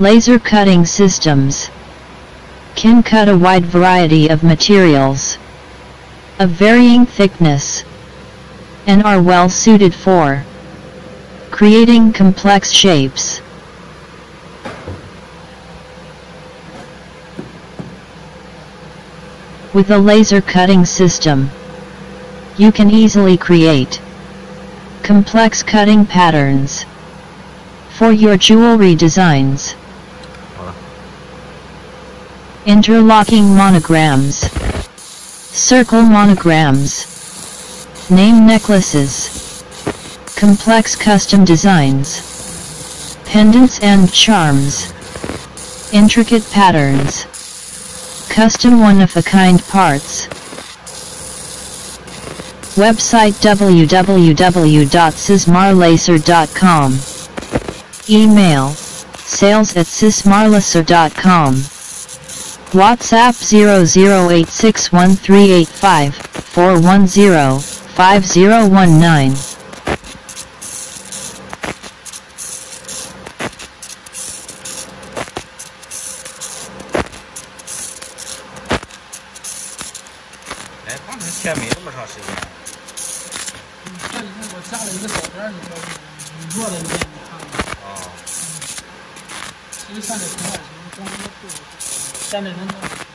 Laser cutting systems can cut a wide variety of materials of varying thickness and are well suited for creating complex shapes. With a laser cutting system, you can easily create complex cutting patterns for your jewelry designs.，Interlocking monograms. Circle monograms. Name necklaces. Complex custom designs. Pendants and charms. Intricate patterns. Custom one-of-a-kind parts. Website www.sismarlaser.com Email sales at sismarlaser.com WhatsApp 00861385-410-5019哎，三面三